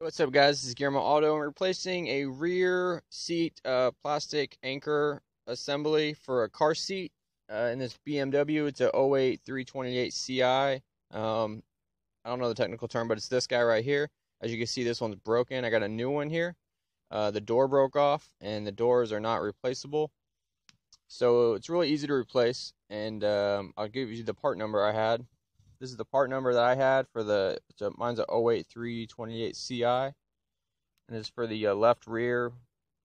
What's up guys, this is Gearmo Auto. I'm replacing a rear seat uh, plastic anchor assembly for a car seat uh, in this BMW. It's a 08 328 Ci. Um, I don't know the technical term, but it's this guy right here. As you can see, this one's broken. I got a new one here. Uh, the door broke off and the doors are not replaceable. So it's really easy to replace and um, I'll give you the part number I had. This is the part number that I had for the, a, mine's a 08328 CI. And it's for the uh, left rear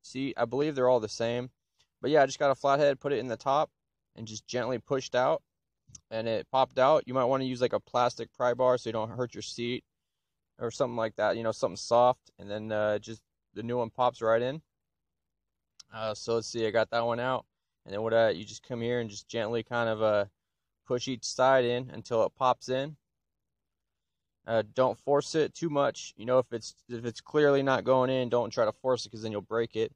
seat. I believe they're all the same. But yeah, I just got a flathead, put it in the top, and just gently pushed out. And it popped out. You might want to use like a plastic pry bar so you don't hurt your seat. Or something like that, you know, something soft. And then uh, just the new one pops right in. Uh, so let's see, I got that one out. And then what I, you just come here and just gently kind of uh, push each side in until it pops in. Uh, don't force it too much. You know, if it's if it's clearly not going in, don't try to force it because then you'll break it.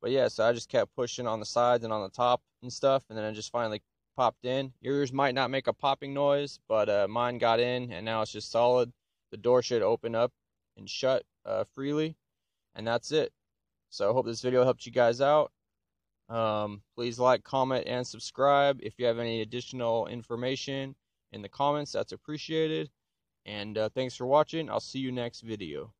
But yeah, so I just kept pushing on the sides and on the top and stuff, and then I just finally popped in. Yours might not make a popping noise, but uh, mine got in, and now it's just solid. The door should open up and shut uh, freely, and that's it. So I hope this video helped you guys out. Um, please like, comment, and subscribe. If you have any additional information in the comments, that's appreciated. And uh, thanks for watching. I'll see you next video.